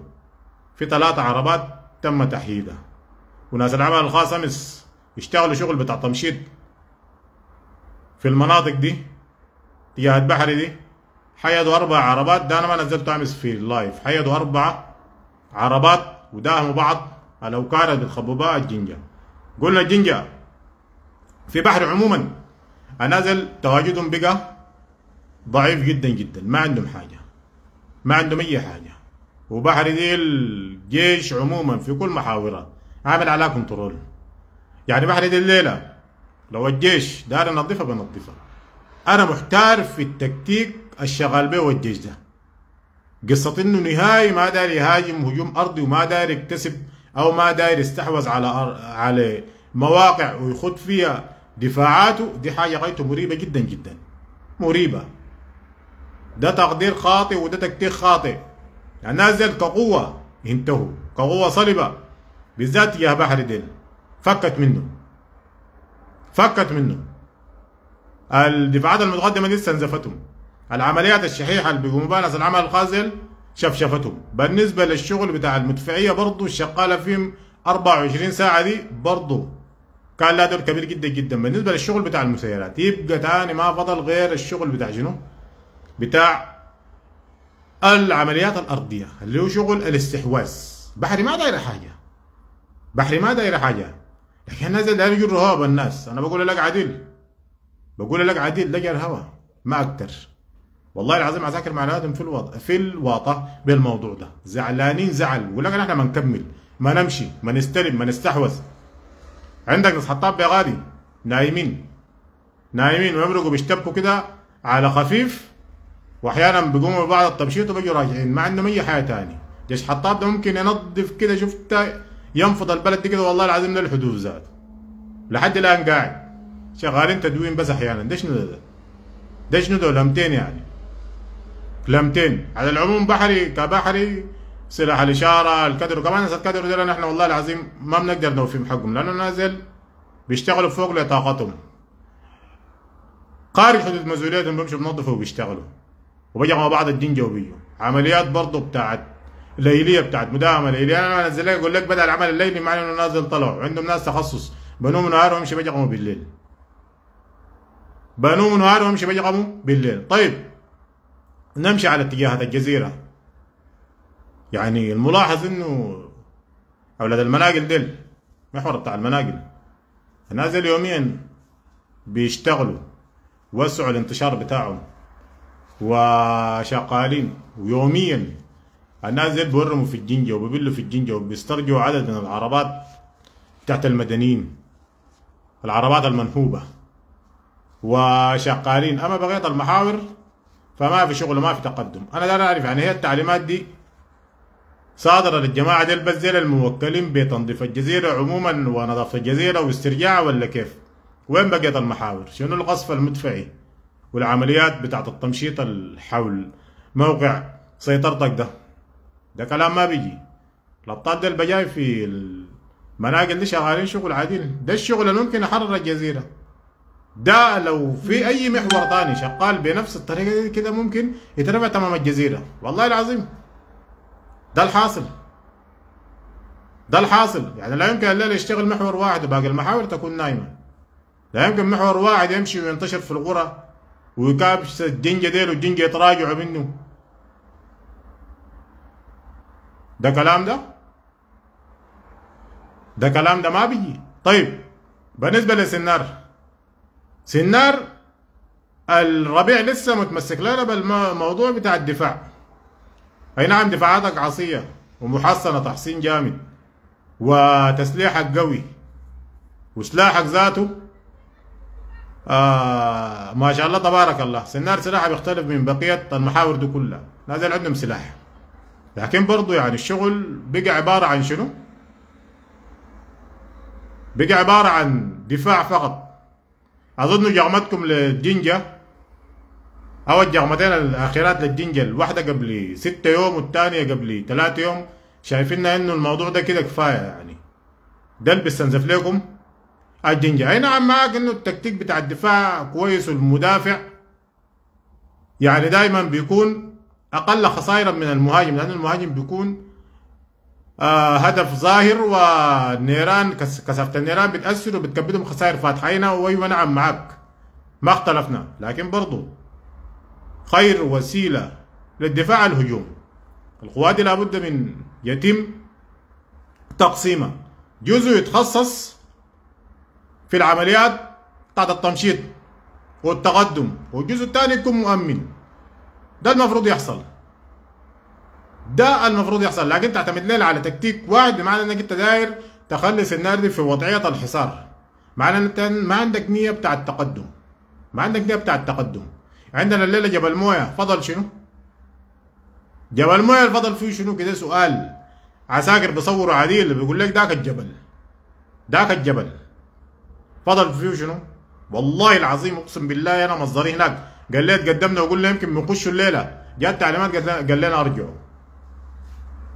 في ثلاثة عربات تم تحييدها. وناس العمل الخاص آمس يشتغلوا شغل بتاع تمشيط في المناطق دي. تجاه بحري دي. حيدوا أربع عربات. ده أنا ما نزلته أمس في ال live حيدوا أربع عربات وداهموا بعض. لو كانت بتخبوا الجنجة. قلنا الجنجة في بحر عموما. نازل تواجدهم بقى ضعيف جدا جدا. ما عندهم حاجة. ما عندهم أي حاجة. وبحر دي الجيش عموما في كل محاورات. عامل عليها control يعني بحر دي الليلة لو الجيش دار ينظفها بنظفها. أنا محتار في التكتيك الشغال به الجيش ده. قصة إنه نهائي ما داير يهاجم هجوم أرضي وما داير يكتسب أو ما داير يستحوذ على على مواقع ويخوض فيها دفاعاته دي حاجة غايته مريبة جدا جدا. مريبة. ده تقدير خاطئ وده تكتيك خاطئ. الناس ديل كقوة انتهوا كقوة صلبة بالذات يا بحر ديل. فكت منه. فكت منه. الدفاعات المتقدمة دي استنزفتهم. العمليات الشحيحة اللي ناس العمل الخازل شفشفتهم. بالنسبة للشغل بتاع المدفعية برضه الشغالة فيهم 24 ساعة دي برضه كان لا دور كبير جدا جدا. بالنسبة للشغل بتاع المسيرات يبقى تاني ما فضل غير الشغل بتاع شنو؟ بتاع العمليات الأرضية اللي هو شغل الاستحواذ. بحري ما داير حاجة. بحري ما داير حاجة. لكن الناس داير يجروا هوا بالناس أنا بقول لك عديل بقول لك عديل جر هوا ما أكتر والله العظيم عساكر معناتهم في الوضع في الواطة بالموضوع ده. زعلانين زعل. ولكن إحنا ما نكمل. ما نمشي. ما نستلم. ما نستحوذ. عندك ناس حطاب يا غالي. نايمين. نايمين. ويمرقوا بيشتبكوا كده على خفيف. وأحيانا بيقوموا ببعض التمشيط وبيجوا راجعين. ما عندهم اي حاجة تاني. جيش حطاب ده ممكن ينظف كده شفت؟ ينفض البلد دي كده. والله العظيم للحدود ذات لحد الآن قاعد. شغالين تدوين بس أحيانا. ده شنو ده ده شنو ده لمتين يعني؟ لمتين. على العموم بحري كبحري سلاح الإشارة الكدر وكمان ناس الكدر نحن والله العظيم ما بنقدر نوفيهم حقهم لأنه نازل بيشتغلوا فوق لطاقتهم. خارج حدود مسؤوليتهم بيمشوا بنظفوا وبيشتغلوا. وبيجوا مع بعض الدنجة وبيجوا عمليات برضه بتاعت ليلية بتاعت مداهمة ليلية. أنا أنزل لك أقول لك بدأ العمل الليلي معنى إنه نازل طلعوا عندهم ناس تخصص. بنوم نهار ويمشي بيجقموا بالليل. بنوم نهار ويمشي بيجقموا بالليل. طيب نمشي على اتجاهات الجزيرة. يعني الملاحظ إنه أولاد المناقل ديل محور بتاع المناقل. الناس يوميا بيشتغلوا وسعوا الانتشار بتاعهم وشغالين ويوميا الناس ديل بيورموا في الجنجة وبيبلوا في الجنجة وبيسترجعوا عدد من العربات تحت المدنيين العربات المنهوبة. وشغالين أما بقية المحاور فما في شغل وما في تقدم أنا داير أعرف يعني هي التعليمات دي صادرة للجماعة ديل بس ديل الموكلين بتنظيف الجزيرة عموما ونظافة الجزيرة واسترجاعها ولا كيف؟ وين بقيت المحاور؟ شنو القصف المدفعي؟ والعمليات بتاعت التمشيط حول موقع سيطرتك ده ده كلام ما بيجي الابطال ديل بجاي في المناقل دي شغالين شغل عديل ده الشغل اللي ممكن يحرر الجزيرة ده لو في أي محور تاني شغال بنفس الطريقة دي كده ممكن يترفع تمام الجزيرة. والله العظيم. ده الحاصل. ده الحاصل. يعني لا يمكن الليلة يشتغل محور واحد وباقي المحاور تكون نايمة. لا يمكن محور واحد يمشي وينتشر في القرى ويكابش الجنجة ديل والجنجة يتراجعوا منه. ده كلام ده؟ ده كلام ده ما بيجي. طيب بالنسبة لسنار سنار الربيع لسه متمسك لنا بالموضوع بتاع الدفاع. أي نعم دفاعاتك عصية ومحصنة تحصين جامد وتسليحك قوي وسلاحك ذاته آه ما شاء الله تبارك الله. سنار سلاحه بيختلف من بقية المحاور دي كلها. نازل عندهم سلاح. لكن برضو يعني الشغل بقى عبارة عن شنو؟ بقى عبارة عن دفاع فقط. أظن جغمتكم للجنجة. أو الجغمتين الأخيرات للجنجة. الواحدة قبل ستة يوم والثانية قبل ثلاثة يوم. شايفين إنه الموضوع ده كده كفاية يعني. ده اللي بيستنزف لكم. الجنجة. أي نعم معك إنه التكتيك بتاع الدفاع كويس والمدافع. يعني دايما بيكون أقل خسائرا من المهاجم لأن المهاجم بيكون آه هدف ظاهر والنيران كثافه النيران بتاثر وبتكبدهم خسائر فاتحينا وايوه نعم معك. ما اختلفنا لكن برضو خير وسيلة للدفاع الهجوم. القوات دي لابد من يتم تقسيمها. جزء يتخصص في العمليات بتاعت التمشيط والتقدم والجزء الثاني يكون مؤمن. ده المفروض يحصل. ده المفروض يحصل لكن تعتمد ليلة على تكتيك واحد بمعنى إنك أنت داير تخلص النار دي في وضعية الحصار. معنى إن أنت ما عندك نية بتاع التقدم. ما عندك نية بتاع التقدم. عندنا الليلة جبل موية فضل شنو؟ جبل موية الفضل فيه شنو؟ كده سؤال عساكر بيصوروا عديل بيقول لك داك الجبل. داك الجبل. فضل فيه شنو؟ والله العظيم أقسم بالله أنا مصدري هناك. قال لي تقدمنا وقلنا يمكن بنخشوا الليلة. جات تعليمات قال لنا أرجعوا.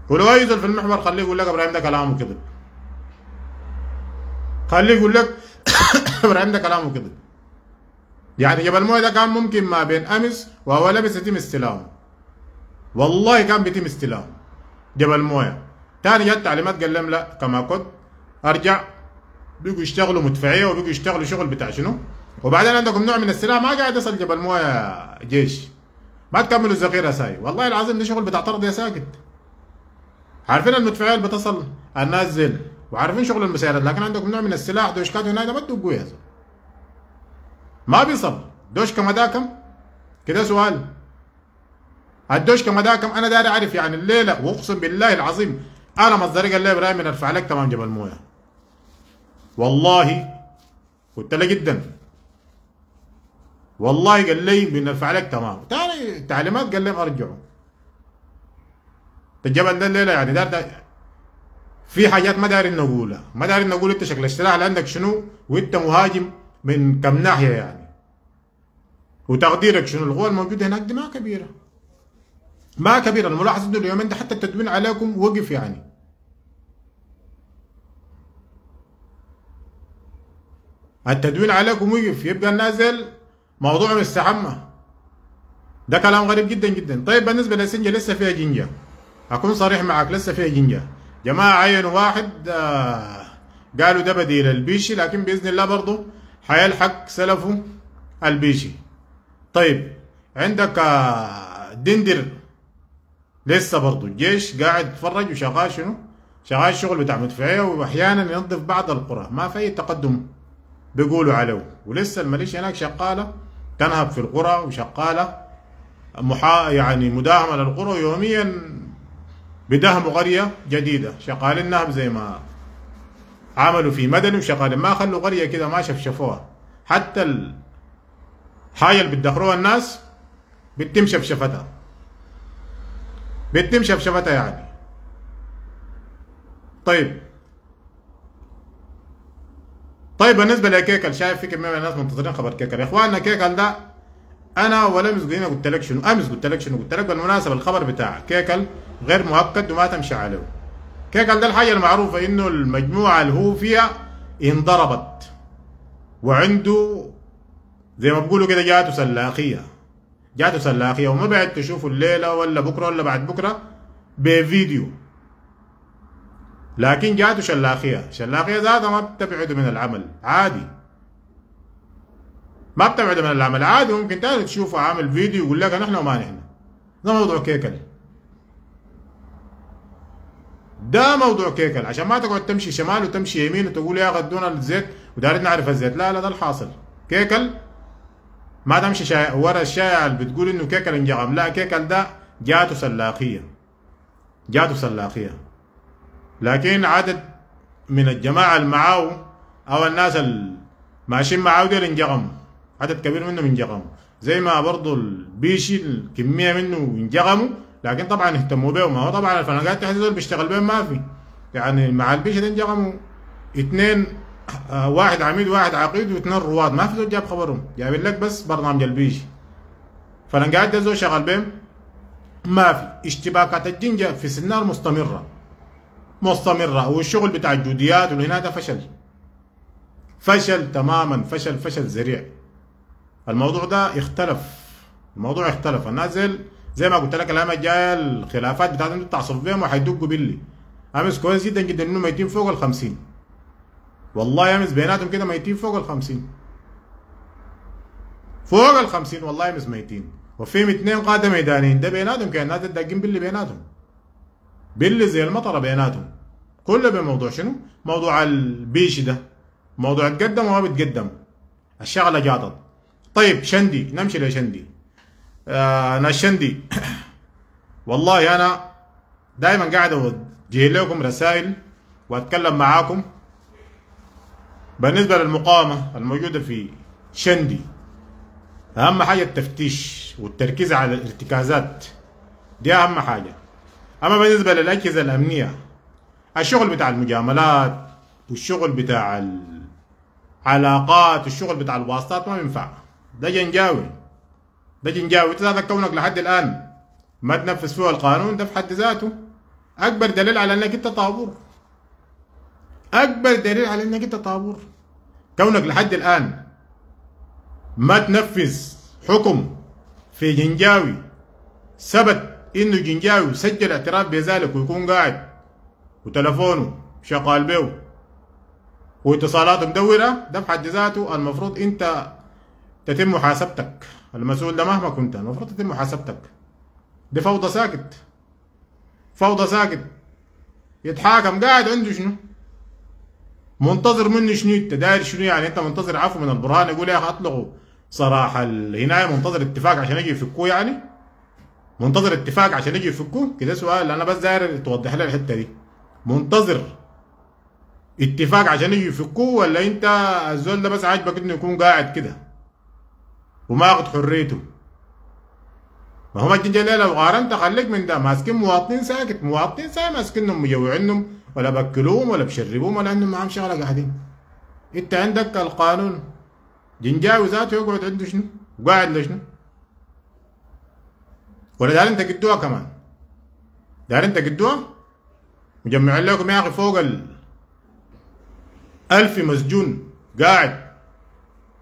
ولو ينزل في المحور خليه يقول لك إبراهيم ده كلامه كذب. خليه يقول لك إبراهيم ده كلامه كذب. يعني جبل مويه ده كان ممكن ما بين أمس وهو لبس يتم استلامه والله كان بيتم استلامه جبل مويه. تاني جت تعليمات قال لهم لا كما كنت أرجع. بيجوا يشتغلوا مدفعية وبيجوا يشتغلوا شغل بتاع شنو؟ وبعدين عندكم نوع من السلاح ما قاعد يصل جبل مويه جيش. ما تكملوا الذخيره ساي. والله العظيم ده شغل بتاع طرد يا ساكت. عارفين المدفعيه اللي بتصل الناس زل وعارفين شغل المسيرات لكن عندكم نوع من السلاح دوشكات هنا ده ما تدقوا يا ما بيصل. دوشكا مداكم كده سؤال. الدوشكا مداكم أنا داري أعرف يعني الليلة وأقسم بالله العظيم أنا مصدري قال لي إبراهيم نرفع لك تمام جبل موية. والله قلت له جدا. والله قال لي بنرفع لك تمام. تاني تعليمات؟ قال لي ارجعوا الجبل ده الليلة يعني دار ده في حاجات ما دارين نقولها. ما دارين نقول انت شكل الاشتراك اللي عندك شنو؟ وانت مهاجم من كم ناحية يعني. وتقديرك شنو؟ القوى الموجوده هناك؟ دي ما كبيرة. ما كبيرة. الملاحظه إنه اليومين ده حتى التدوين عليكم وقف يعني. التدوين عليكم وقف. يبقى النازل موضوع مستحمى. ده كلام غريب جدا جدا. طيب بالنسبة للسنجة لسه فيها جنجة. أكون صريح معك لسه فيها جنجة. جماعة عينوا واحد آه قالوا ده بديل البيشي لكن بإذن الله برضه حيلحق سلفه البيشي. طيب عندك آه دندر. لسه برضه الجيش قاعد يتفرج وشغال شنو؟ شغال الشغل بتاع مدفعية وأحيانا ينظف بعض القرى. ما في أي تقدم. بيقولوا عليه ولسه الميليشيا هناك شغالة تنهب في القرى وشغالة محا يعني مداهمة للقرى يوميا بدهموا قريه جديدة. شغالين نهب زي ما عملوا في مدني وشغالين ما خلوا قريه كده ما شفشفوها حتى الحاجة اللي بيدخروها الناس بتتم شفشفتها. بيتم شفشفتها يعني. طيب. طيب بالنسبة لكيكل شايف في كمية من الناس منتظرين خبر كيكل. يا إخواننا كيكل ده أنا ولا امس قلت لك شنو؟ أمس قلت لك شنو؟ قلت لك بالمناسبة الخبر بتاع كيكل غير مؤكد وما تمشي عليه. كيكل ده الحاجة المعروفة؟ إنه المجموعة اللي هو فيها انضربت. وعنده زي ما بيقولوا كده جاته سلاخية. جاته سلاخية. وما بعد تشوفوا الليلة ولا بكرة ولا بعد بكرة بفيديو. لكن جاته شلاخية. شلاخية ذاتها ما بتبعد من العمل. عادي. ما بتبعد من العمل. عادي. ممكن تاني تشوفه عامل فيديو يقول لك نحن وما نحن. ده موضوع كيكل. ده موضوع كيكل عشان ما تقعد تمشي شمال وتمشي يمين وتقول يا غدونا الزيت ودارين نعرف الزيت. لا لا ده الحاصل. كيكل ما تمشي شا... ورا الشائع اللي بتقول إنه كيكل انجغم لا كيكل ده جاته سلاخيه جاته سلاخيه لكن عدد من الجماعة اللي معاه أو الناس اللي ماشيين معاه دول انجغموا عدد كبير منهم انجغموا زي ما برضه البيشي الكمية منه انجغموا لكن طبعا اهتموا بيه ما هو طبعا الفنقات تحت دول بيشتغل بهم ما في يعني مع البيشي ده انجغموا اثنين آه واحد عميد واحد عقيد واثنين رواد. ما في زول جاب خبرهم. جايبين لك بس برنامج البيشي فلنقات ده زول شغال بهم ما في اشتباكات الجنجة في سنار مستمرة. مستمرة. والشغل بتاع الجوديات والهنا ده فشل. فشل تماما. فشل فشل ذريع. الموضوع ده اختلف. الموضوع اختلف. الناس زي زي ما قلت لك الأيام الجاية الخلافات بتاعتهم تعصب بهم وحيدقوا باللي. أمس كويس جدا جدا انهم ميتين فوق ال 50 والله أمس بيناتهم كده ميتين فوق ال 50 فوق ال 50 والله أمس ميتين. وفيهم اثنين قادة ميدانيين ده بيناتهم كان الناس الداقين باللي بيناتهم. باللي زي المطرة بيناتهم. كله بموضوع شنو؟ موضوع البيشي ده. موضوع تقدم وما بتقدم الشغلة جاطت. طيب شندي. نمشي لشندي. آه أنا شندي. والله أنا دائما قاعد اوجه لكم رسائل وأتكلم معاكم. بالنسبة للمقاومة الموجودة في شندي أهم حاجة التفتيش والتركيز على الارتكازات. دي أهم حاجة. أما بالنسبة للأجهزة الأمنية الشغل بتاع المجاملات والشغل بتاع العلاقات والشغل بتاع الواسطات ما بينفع. ده جنجاوي. ده جنجاوي إنت ذاتك كونك لحد الآن ما تنفذ فيه القانون ده في حد ذاته. أكبر دليل على إنك أنت طابور. أكبر دليل على إنك أنت طابور. كونك لحد الآن ما تنفذ حكم في جنجاوي ثبت إنه جنجاوي سجل اعتراف بذلك ويكون قاعد وتلفونه شغال به واتصالاته مدورة ده في حد ذاته المفروض أنت تتم محاسبتك. المسؤول ده مهما كنت المفروض تتم محاسبتك دي فوضى ساكت. فوضى ساكت. يتحاكم قاعد عنده شنو؟ منتظر مني شنو؟ أنت داير شنو يعني؟ أنت منتظر عفو من البرهان؟ يقول يا أخي اطلقوا صراحة الهناية منتظر اتفاق عشان يجي يفكوه يعني؟ منتظر اتفاق عشان يجي يفكوه؟ كده سؤال. أنا بس داير توضح لي الحتة دي. منتظر اتفاق عشان يجي يفكوه ولا أنت الزول ده بس عاجبك إنه يكون قاعد كده؟ وما ياخد حريته. ما هو الجنجة ليه لو قارنت خليك من ده. ماسكين مواطنين ساكت. مواطنين ساكت ماسكينهم مجوعينهم ولا بكلوهم ولا بشربوهم ولا عندهم معاهم شغلة قاعدين. أنت عندك القانون. جنجاوي ذاته يقعد عنده شنو؟ قاعد لشنو؟ ولا دار أنت قدوها كمان؟ دار أنت قدوها مجمعين لكم يا أخي فوق ال ألف مسجون قاعد.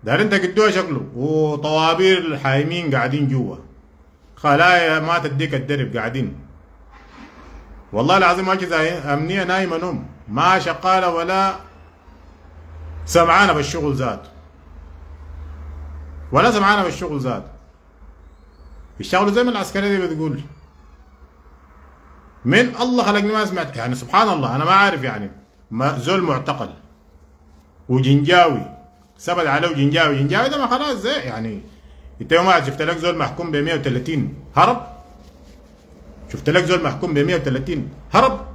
دار انت قدوها شكله وطوابير الحايمين قاعدين جوا. خلايا ما تديك الدرب قاعدين. والله العظيم اجهزه أمنية نايمة نوم. ما شغاله ولا سمعانة بالشغل ذاته. ولا سمعانة بالشغل ذاته. بيشتغلوا زي ما العسكرية دي بتقول. من الله خلقني ما سمعت. يعني سبحان الله أنا ما عارف يعني. ما زول معتقل. وجنجاوي. ثبت عليه جنجاوي جنجاوي ده ما خلاص زي يعني. أنت يوم واحد شفت لك زول محكوم ب 130 هرب. شفت لك زول محكوم ب 130 هرب.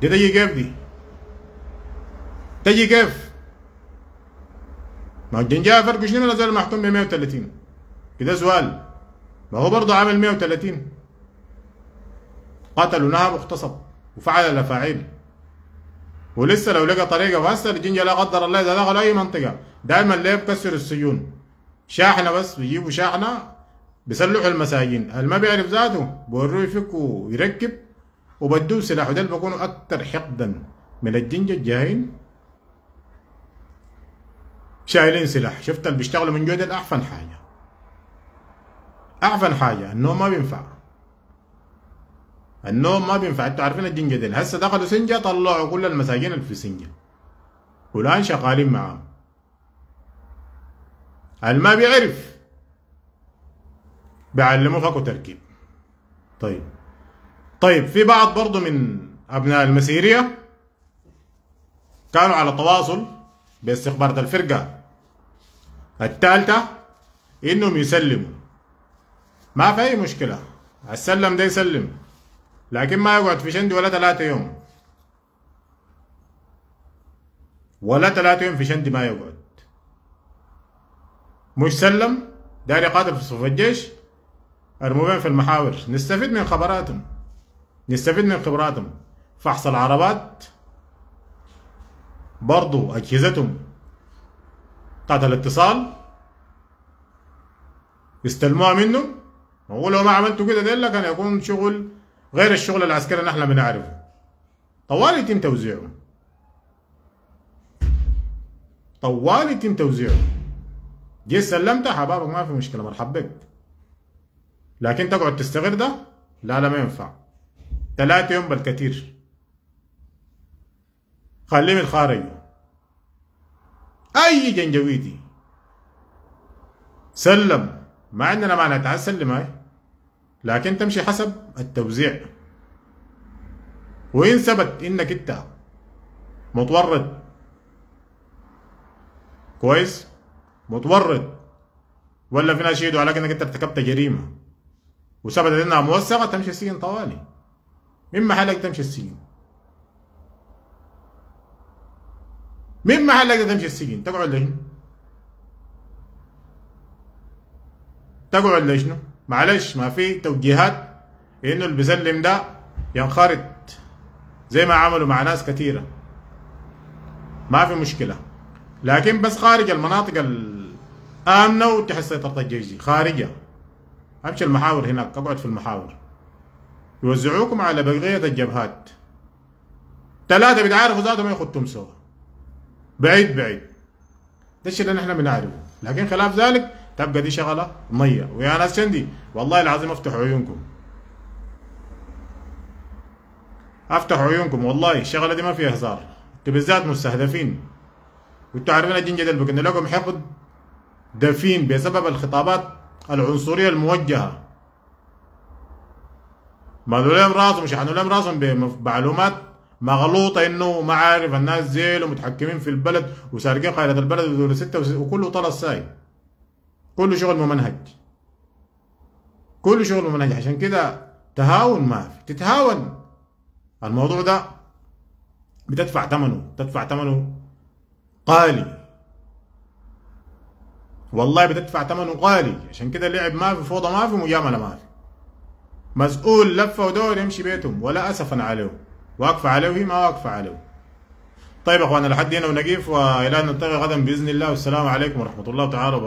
دي تجي كيف دي؟ تجي كيف؟ ما الجنجاوي فرق شنو ولا زول محكوم ب 130 كده سؤال. ما هو برضه عامل 130 قتل ونهب واغتصب وفعل الافاعيل ولسه لو لقى طريقة وهسه الجنجة لا قدر الله إذا دخلوا أي منطقة. دائما ليه بكسر السجون؟ شاحنة بس بيجيبوا شاحنة بيسلحوا المساجين. اللي ما بيعرف ذاته؟ بوروه يفك ويركب وبدوه سلاح ودول بيكونوا أكثر حقدا من الجنجة الجاهين. شايلين سلاح. شفت اللي بيشتغلوا من جود احفن حاجة. أحفن حاجة. النوم ما بينفع. النوم ما بينفع. أنتوا عارفين الجنجة دي هسه دخلوا سنجة طلعوا كل المساجين اللي في سنجة. والان شغالين معاهم. اللي ما بيعرف بيعلموه فك وتركيب طيب. طيب في بعض برضه من أبناء المسيرية كانوا على تواصل باستخبارات الفرقة الثالثة إنهم يسلموا. ما في أي مشكلة. السلم ده يسلم. لكن ما يقعد في شندي ولا ثلاثة يوم. ولا ثلاثة يوم في شندي ما يقعد. مش سلم داير يقاتل في صفوف الجيش. ارموهم في المحاور نستفيد من خبراتهم. نستفيد من خبراتهم. فحص العربات. برضو أجهزتهم. بتاعت الاتصال يستلموها منهم هو لو ما عملتوا كده ديلا كان يكون شغل غير الشغل العسكري إحنا بنعرفه. طوال يتم توزيعه. طوال يتم توزيعه. جيت سلمتها حبابك ما في مشكلة مرحب بك. لكن تقعد تستغر ده؟ لا لا ما ينفع. ثلاثة يوم بالكثير. خليه من الخارج. أي جنجويدي سلم. ما عندنا معنى تعال سلم هاي لكن تمشي حسب التوزيع. وإن ثبت إنك أنت متورط. كويس؟ متورط. ولا في ناس يشهدوا عليك إنك أنت ارتكبت جريمة. وثبتت إنها موثقة تمشي السجن طوالي. من محلك تمشي السجن؟ من محلك تمشي السجن؟ تقعد لشنو؟ تقعد لشنو؟ معلش ما في توجيهات انه اللي بيسلم ده ينخرط زي ما عملوا مع ناس كثيرة. ما في مشكلة. لكن بس خارج المناطق الآمنة وتحت سيطرة الجيش. خارجها. أمشي المحاور هناك أقعد في المحاور. يوزعوكم على بقية الجبهات. ثلاثة بيتعارفوا ذاتهم ما يخطهم سوا. بعيد بعيد. ده الشيء اللي نحن بنعرفه. لكن خلاف ذلك تبقى دي شغلة مية. ويا ناس شندي والله العظيم افتحوا عيونكم. افتحوا عيونكم والله الشغلة دي ما فيها هزار. أنتوا بالذات مستهدفين. وانتوا عارفين الجنجة ده بكن لكم حقد دفين بسبب الخطابات العنصرية الموجهة. مالوا لهم راسهم شحنوا لهم راسهم بمعلومات مغلوطة إنه ما عارف الناس زيل ومتحكمين في البلد وسارقين قاعدة البلد ودول ستة وكله طلع ساي كله شغل ممنهج. كله شغل ممنهج. عشان كده تهاون ما في. تتهاون. الموضوع ده بتدفع ثمنه تدفع ثمنه غالي. والله بتدفع ثمنه غالي. عشان كده اللعب ما في فوضى ما في مجاملة ما في. مسؤول لفة ودور يمشي بيتهم. ولا اسفا عليه واقفة عليه وهي ما واقفة عليه. طيب اخوانا لحد هنا ونقيف وإلى أن نلتقي غدا بإذن الله. والسلام عليكم ورحمة الله تعالى وبركاته.